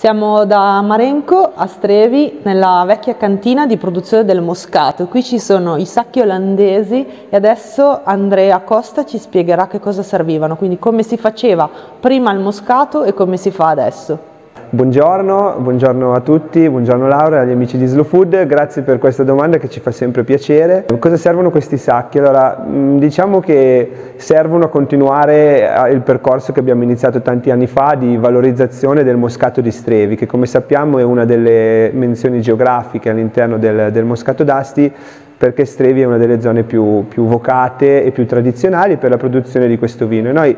Siamo da Marenco a Strevi nella vecchia cantina di produzione del Moscato. Qui ci sono i sacchi olandesi e adesso Andrea Costa ci spiegherà che cosa servivano, quindi come si faceva prima il Moscato e come si fa adesso. Buongiorno, buongiorno, a tutti, buongiorno Laura, agli amici di Slow Food, grazie per questa domanda che ci fa sempre piacere. Cosa servono questi sacchi? Allora, mm, diciamo che servono a continuare eh, il percorso che abbiamo iniziato tanti anni fa di valorizzazione del moscato di Strevi, che come sappiamo è una delle menzioni geografiche all'interno del, del moscato d'Asti, perché Strevi è una delle zone più, più, vocate e più tradizionali per la produzione di questo vino. E noi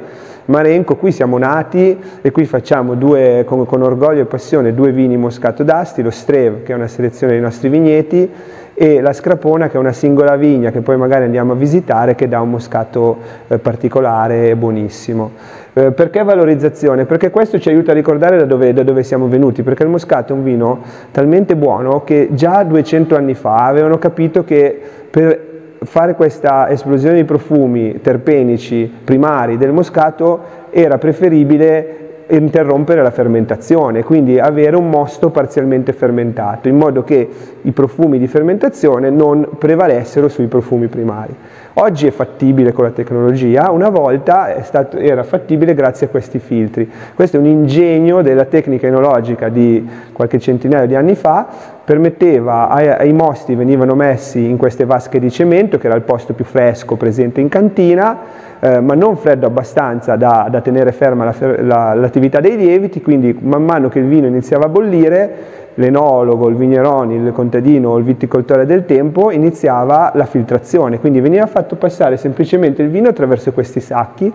Marenco qui siamo nati e qui facciamo due, con, con orgoglio e passione due vini moscato d'Asti, lo Strev che è una selezione dei nostri vigneti e la Scrapona che è una singola vigna che poi magari andiamo a visitare che dà un moscato eh, particolare e buonissimo. Eh, perché valorizzazione? Perché questo ci aiuta a ricordare da dove, da dove, siamo venuti, perché il moscato è un vino talmente buono che già 200 anni fa avevano capito che per fare questa esplosione di profumi terpenici primari del moscato era preferibile interrompere la fermentazione, quindi avere un mosto parzialmente fermentato, in modo che i profumi di fermentazione non prevalessero sui profumi primari. Oggi è fattibile con la tecnologia, una volta stato, era fattibile grazie a questi filtri. Questo è un ingegno della tecnica enologica di qualche centinaio di anni fa, permetteva ai, mosti venivano messi in queste vasche di cemento, che era il posto più fresco presente in cantina, eh, ma non freddo abbastanza da, da tenere ferma l'attività la, la, dei lieviti, quindi man mano che il vino iniziava a bollire l'enologo, il vignerone, il contadino o il viticoltore del tempo iniziava la filtrazione, quindi veniva fatto passare semplicemente il vino attraverso questi sacchi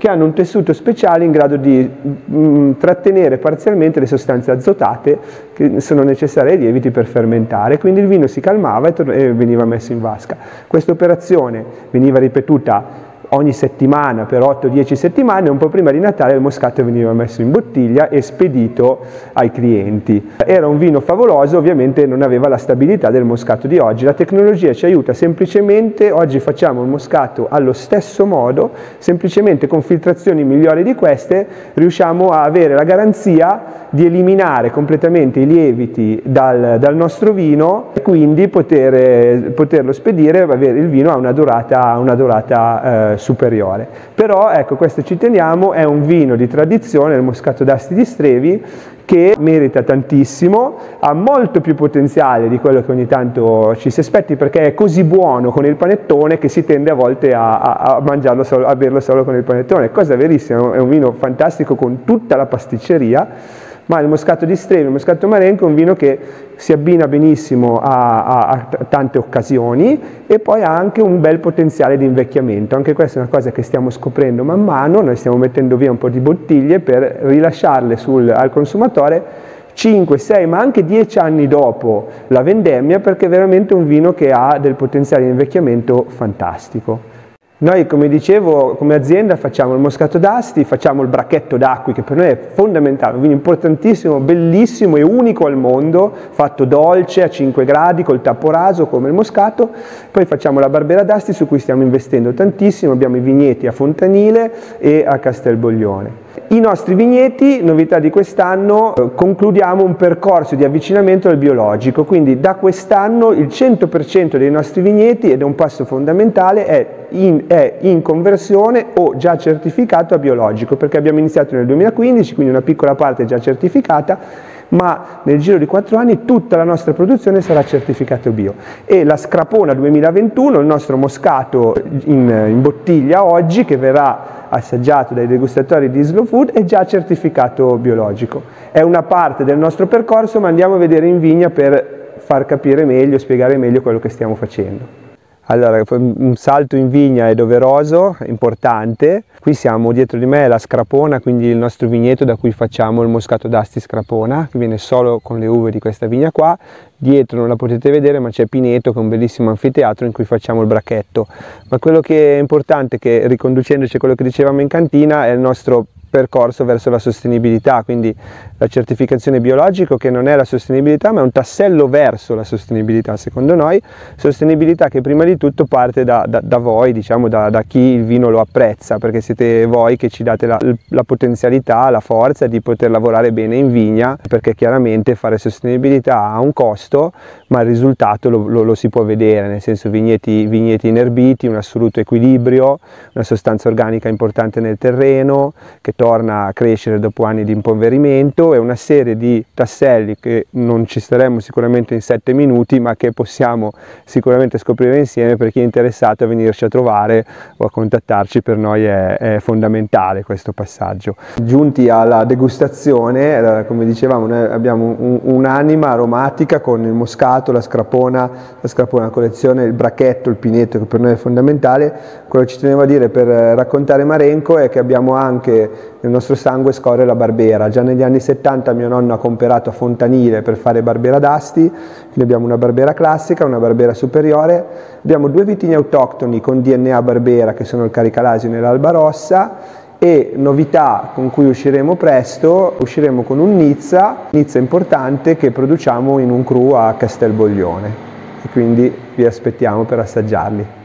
che hanno un tessuto speciale in grado di mh, mm, trattenere parzialmente le sostanze azotate che sono necessarie ai lieviti per fermentare, quindi il vino si calmava e, e veniva messo in vasca. Questa operazione veniva ripetuta ogni settimana per 8-10 settimane, un po' prima di Natale il moscato veniva messo in bottiglia e spedito ai clienti. Era un vino favoloso, ovviamente non aveva la stabilità del moscato di oggi. La tecnologia ci aiuta semplicemente, oggi facciamo il moscato allo stesso modo, semplicemente con filtrazioni migliori di queste riusciamo a avere la garanzia di eliminare completamente i lieviti dal, dal nostro vino e quindi poter, poterlo spedire e avere il vino a una durata, una durata eh, superiore. Però ecco, questo ci teniamo, è un vino di tradizione, il Moscato d'Asti di Strevi, che merita tantissimo, ha molto più potenziale di quello che ogni tanto ci si aspetti perché è così buono con il panettone che si tende a volte a, a, a mangiarlo solo, a berlo solo con il panettone, cosa verissima, è un vino fantastico con tutta la pasticceria ma il moscato di Strevi, il moscato marenco è un vino che si abbina benissimo a, a, a, tante occasioni e poi ha anche un bel potenziale di invecchiamento, anche questa è una cosa che stiamo scoprendo man mano, noi stiamo mettendo via un po' di bottiglie per rilasciarle sul, al consumatore 5, 6, ma anche 10 anni dopo la vendemmia perché è veramente un vino che ha del potenziale di invecchiamento fantastico. Noi, come dicevo, come azienda facciamo il moscato d'asti, facciamo il bracchetto d'acqui, che per noi è fondamentale, vino importantissimo, bellissimo e unico al mondo, fatto dolce a 5 gradi, col tappo raso come il moscato. Poi facciamo la barbera d'asti su cui stiamo investendo tantissimo, abbiamo i vigneti a Fontanile e a Castelboglione. I nostri vigneti, novità di quest'anno, eh, concludiamo un percorso di avvicinamento al biologico, quindi da quest'anno il 100% dei nostri vigneti, ed è un passo fondamentale, è in, è in, conversione o già certificato a biologico, perché abbiamo iniziato nel 2015, quindi una piccola parte è già certificata, ma nel giro di quattro anni tutta la nostra produzione sarà certificato bio. E la Scrapona 2021, il nostro moscato in, in bottiglia oggi, che verrà assaggiato dai degustatori di Slow Food, è già certificato biologico. È una parte del nostro percorso, ma andiamo a vedere in vigna per far capire meglio, spiegare meglio quello che stiamo facendo. Allora, un salto in vigna è doveroso, importante. Qui siamo dietro di me la Scrapona, quindi il nostro vigneto da cui facciamo il moscato d'asti Scrapona, che viene solo con le uve di questa vigna qua. Dietro non la potete vedere, ma c'è Pineto, che è un bellissimo anfiteatro in cui facciamo il bracchetto. Ma quello che è importante, che riconducendoci a quello che dicevamo in cantina, è il nostro percorso verso la sostenibilità, quindi la certificazione biologico che non è la sostenibilità ma è un tassello verso la sostenibilità secondo noi, sostenibilità che prima di tutto parte da, da, da voi, diciamo da, da, chi il vino lo apprezza, perché siete voi che ci date la, la potenzialità, la forza di poter lavorare bene in vigna, perché chiaramente fare sostenibilità ha un costo, ma il risultato lo, lo, lo si può vedere, nel senso vigneti, vigneti inerbiti, un assoluto equilibrio, una sostanza organica importante nel terreno che torna a crescere dopo anni di impoverimento. E una serie di tasselli che non ci staremo sicuramente in sette minuti ma che possiamo sicuramente scoprire insieme per chi è interessato a venirci a trovare o a contattarci. Per noi è, è fondamentale questo passaggio. Giunti alla degustazione, come dicevamo noi abbiamo un'anima aromatica con il moscato, la scrapona, la scrapona collezione, il bracchetto, il pinetto che per noi è fondamentale, quello che ci tenevo a dire per raccontare Marenco è che abbiamo anche nel nostro sangue scorre la barbera, già negli anni 70 mio nonno ha comperato a Fontanile per fare barbera d'asti, quindi abbiamo una barbera classica, una barbera superiore, abbiamo due vitigni autoctoni con DNA barbera che sono il Caricalasio e l'Alba Rossa. E novità con cui usciremo presto, usciremo con un Nizza, Nizza importante che produciamo in un cru a Castelboglione. E quindi vi aspettiamo per assaggiarli.